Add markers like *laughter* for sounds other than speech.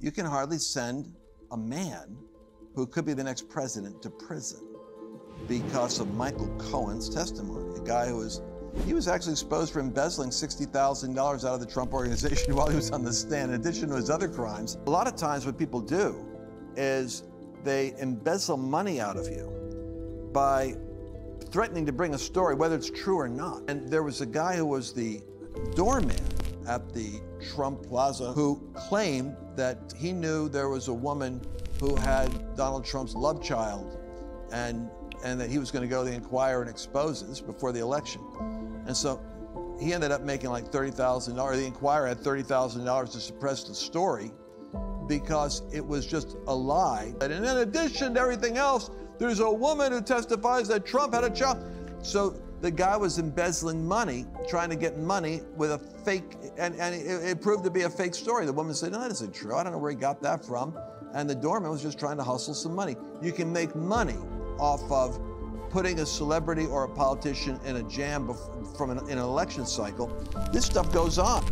you can hardly send a man who could be the next president to prison because of Michael Cohen's testimony. A guy who was, he was actually exposed for embezzling $60,000 out of the Trump organization *laughs* while he was on the stand, in addition to his other crimes. A lot of times, what people do is they embezzle money out of you by threatening to bring a story, whether it's true or not. And there was a guy who was the doorman at the Trump Plaza who claimed that he knew there was a woman who had Donald Trump's love child and and that he was going to go to the Enquirer and expose this before the election. And so he ended up making like $30,000. The Enquirer had $30,000 to suppress the story because it was just a lie. And in addition to everything else, there's a woman who testifies that Trump had a child. So the guy was embezzling money, trying to get money with a fake, and, and it, it, proved to be a fake story. The woman said, No, that isn't true. I don't know where he got that from. And the doorman was just trying to hustle some money. You can make money off of putting a celebrity or a politician in a jam from an, in an election cycle. This stuff goes on.